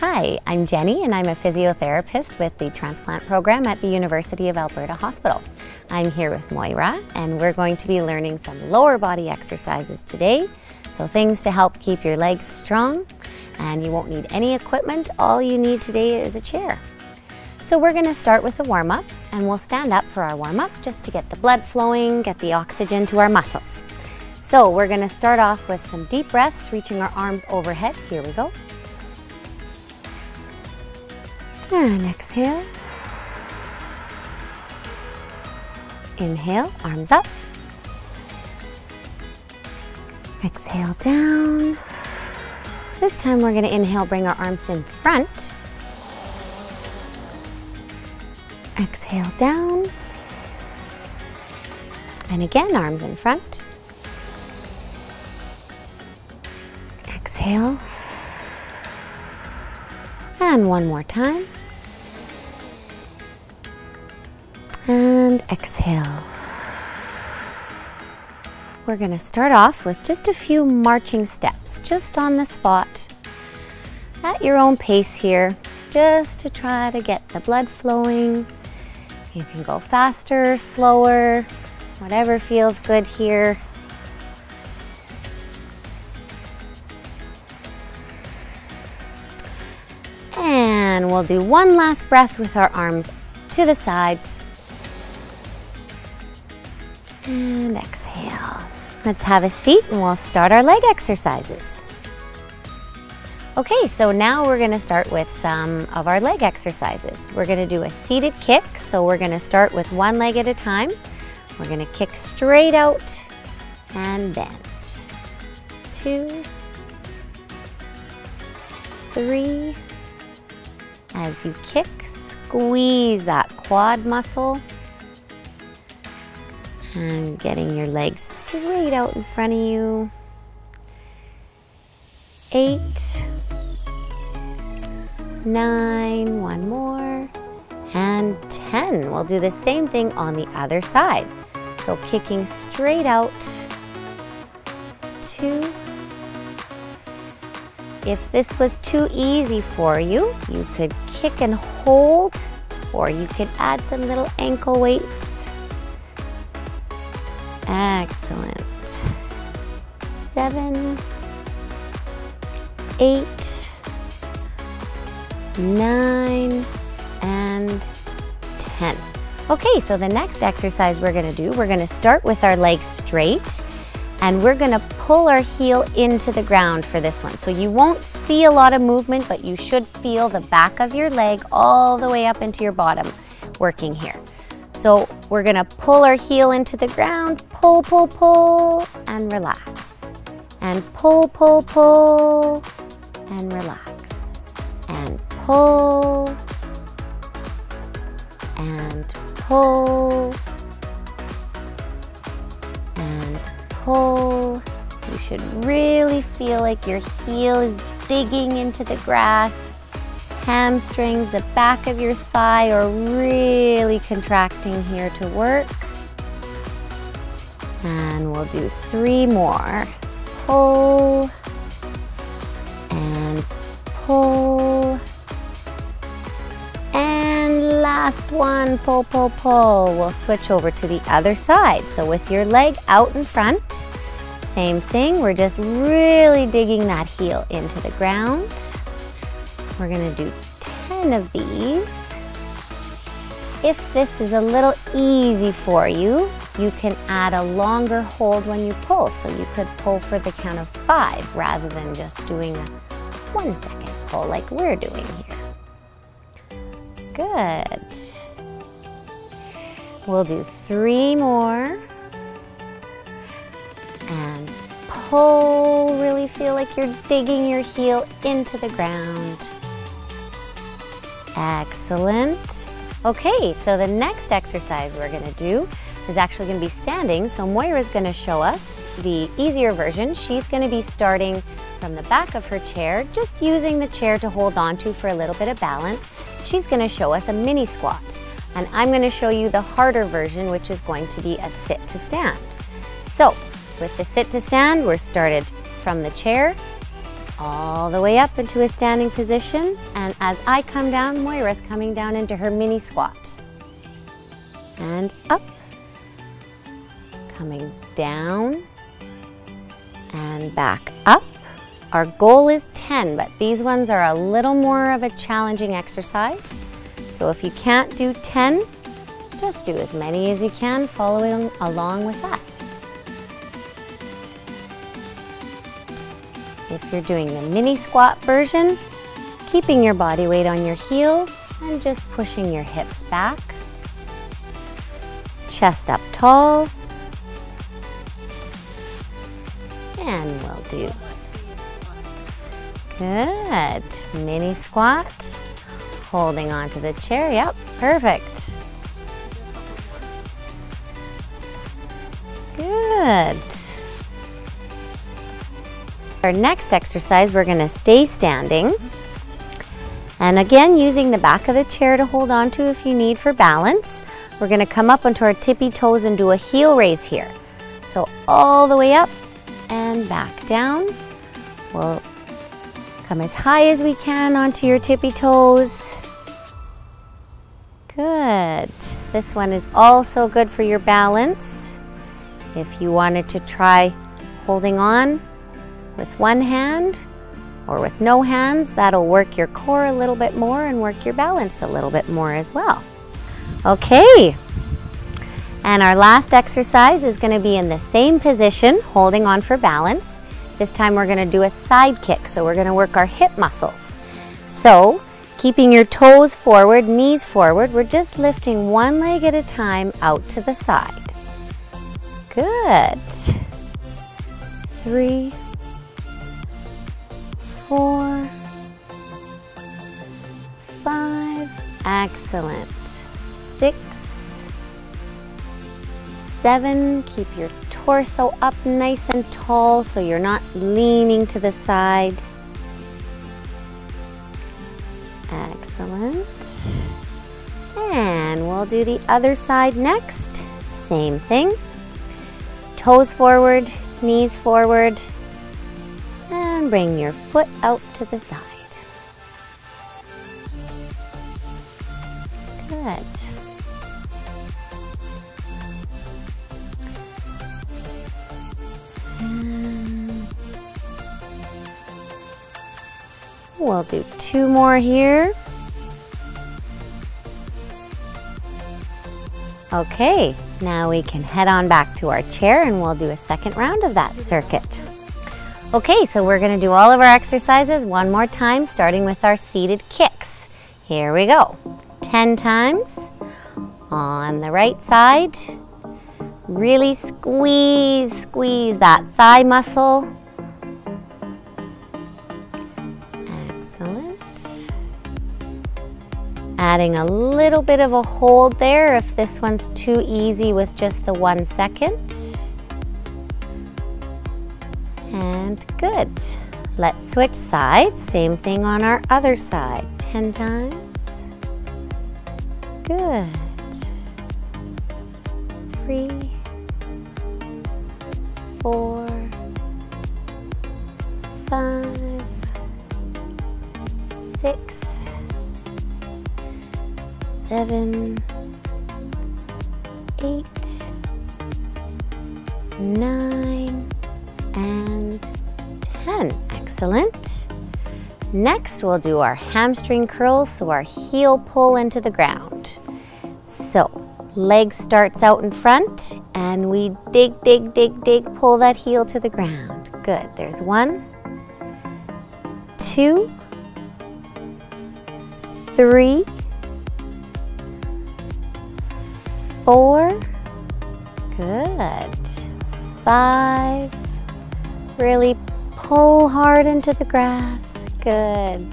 Hi, I'm Jenny and I'm a physiotherapist with the transplant program at the University of Alberta Hospital. I'm here with Moira and we're going to be learning some lower body exercises today. So things to help keep your legs strong and you won't need any equipment. All you need today is a chair. So we're gonna start with a warm up and we'll stand up for our warm up just to get the blood flowing, get the oxygen to our muscles. So we're gonna start off with some deep breaths, reaching our arms overhead. Here we go. And exhale. Inhale, arms up. Exhale down. This time we're gonna inhale, bring our arms in front. Exhale down. And again, arms in front. Exhale. And one more time. And exhale. We're going to start off with just a few marching steps, just on the spot, at your own pace here, just to try to get the blood flowing. You can go faster, slower, whatever feels good here. And we'll do one last breath with our arms to the sides. And exhale. Let's have a seat and we'll start our leg exercises. Okay, so now we're gonna start with some of our leg exercises. We're gonna do a seated kick. So we're gonna start with one leg at a time. We're gonna kick straight out and bend. Two, three, as you kick, squeeze that quad muscle and getting your legs straight out in front of you. Eight, nine, one more, and 10. We'll do the same thing on the other side. So kicking straight out, two, if this was too easy for you, you could kick and hold, or you could add some little ankle weights. Excellent. Seven, eight, nine, and 10. Okay, so the next exercise we're gonna do, we're gonna start with our legs straight and we're gonna pull our heel into the ground for this one. So you won't see a lot of movement, but you should feel the back of your leg all the way up into your bottom working here. So we're gonna pull our heel into the ground, pull, pull, pull, and relax. And pull, pull, pull, and relax. And pull, and pull, and pull. You should really feel like your heel is digging into the grass. Hamstrings, the back of your thigh are really contracting here to work. And we'll do three more. Pull and pull And last one, pull, pull, pull. We'll switch over to the other side. So with your leg out in front, same thing. We're just really digging that heel into the ground. We're gonna do 10 of these. If this is a little easy for you, you can add a longer hold when you pull. So you could pull for the count of five rather than just doing a one second pull like we're doing here. Good. We'll do three more. And pull, really feel like you're digging your heel into the ground. Excellent. Okay, so the next exercise we're gonna do is actually gonna be standing. So Moira's gonna show us the easier version. She's gonna be starting from the back of her chair, just using the chair to hold on to for a little bit of balance she's gonna show us a mini squat. And I'm gonna show you the harder version, which is going to be a sit to stand. So with the sit to stand, we're started from the chair, all the way up into a standing position. And as I come down, Moira's coming down into her mini squat. And up. Coming down and back up. Our goal is 10, but these ones are a little more of a challenging exercise. So if you can't do 10, just do as many as you can following along with us. If you're doing the mini squat version, keeping your body weight on your heels and just pushing your hips back. Chest up tall. And we'll do good. Mini squat, holding onto the chair. Yep, perfect. Good. Our next exercise, we're gonna stay standing. And again, using the back of the chair to hold on to if you need for balance. We're gonna come up onto our tippy toes and do a heel raise here. So all the way up and back down. We'll come as high as we can onto your tippy toes. Good. This one is also good for your balance. If you wanted to try holding on with one hand or with no hands, that'll work your core a little bit more and work your balance a little bit more as well. Okay, and our last exercise is gonna be in the same position, holding on for balance. This time we're gonna do a side kick, so we're gonna work our hip muscles. So, keeping your toes forward, knees forward, we're just lifting one leg at a time out to the side. Good. Three, four, five, excellent. Six, seven, keep your torso up nice and tall so you're not leaning to the side. Excellent. And we'll do the other side next. Same thing. Toes forward, knees forward, bring your foot out to the side. Good. We'll do two more here. Okay, now we can head on back to our chair and we'll do a second round of that circuit. Okay, so we're gonna do all of our exercises one more time, starting with our seated kicks. Here we go. 10 times on the right side. Really squeeze, squeeze that thigh muscle. Excellent. Adding a little bit of a hold there if this one's too easy with just the one second. And good. Let's switch sides. Same thing on our other side. 10 times. Good. Three, four, five, six, seven, eight, nine, and 10. Excellent. Next, we'll do our hamstring curls, so our heel pull into the ground. So, leg starts out in front, and we dig, dig, dig, dig, pull that heel to the ground. Good. There's one, two, three, four, good, five, Really pull hard into the grass. Good.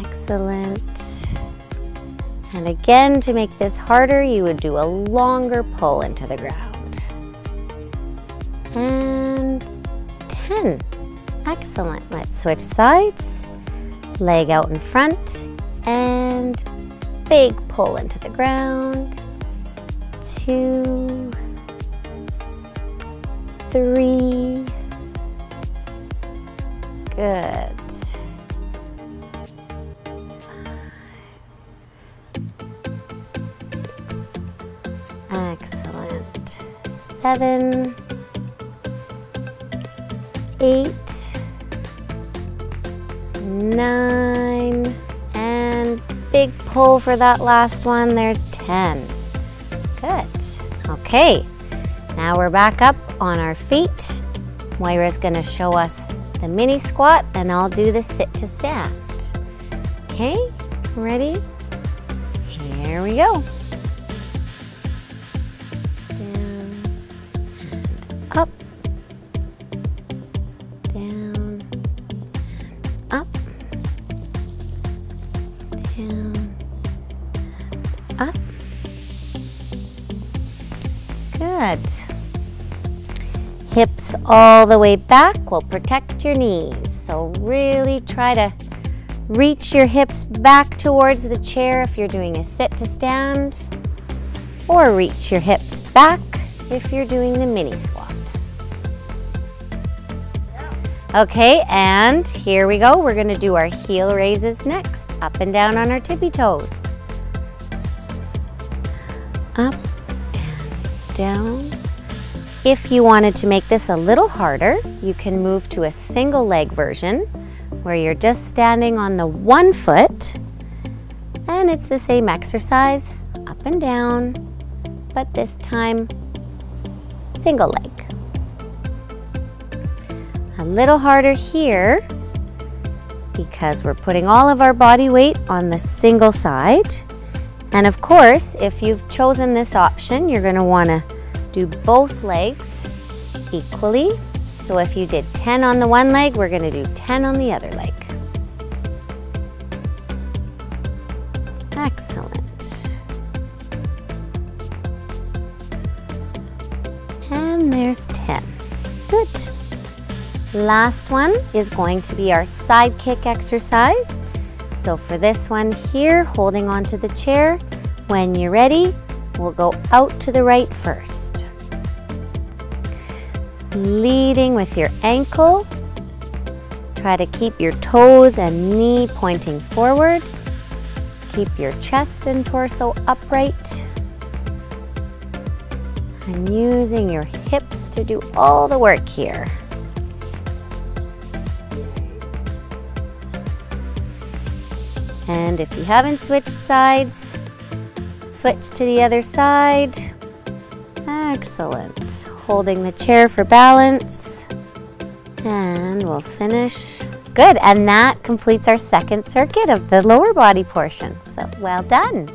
Excellent. And again, to make this harder, you would do a longer pull into the ground. And 10. Excellent. Let's switch sides. Leg out in front and big pull into the ground. Two, three, Good. Excellent. Seven, eight, nine, and big pull for that last one. There's 10. Good. Okay, now we're back up on our feet. Moira's gonna show us the mini squat and I'll do the sit to stand. Okay, ready? Here we go. Down, up, down, up, down, up. Good. Hips all the way back will protect your knees. So really try to reach your hips back towards the chair if you're doing a sit to stand or reach your hips back if you're doing the mini squat. Okay, and here we go. We're gonna do our heel raises next. Up and down on our tippy toes. Up and down. If you wanted to make this a little harder, you can move to a single leg version where you're just standing on the one foot and it's the same exercise, up and down, but this time single leg. A little harder here because we're putting all of our body weight on the single side. And of course, if you've chosen this option, you're gonna wanna do both legs equally. So if you did 10 on the one leg, we're gonna do 10 on the other leg. Excellent. And there's 10. Good. Last one is going to be our side kick exercise. So for this one here, holding onto the chair, when you're ready, we'll go out to the right first. Leading with your ankle. Try to keep your toes and knee pointing forward. Keep your chest and torso upright. And using your hips to do all the work here. And if you haven't switched sides, switch to the other side. Excellent. Holding the chair for balance. And we'll finish. Good, and that completes our second circuit of the lower body portion. So well done.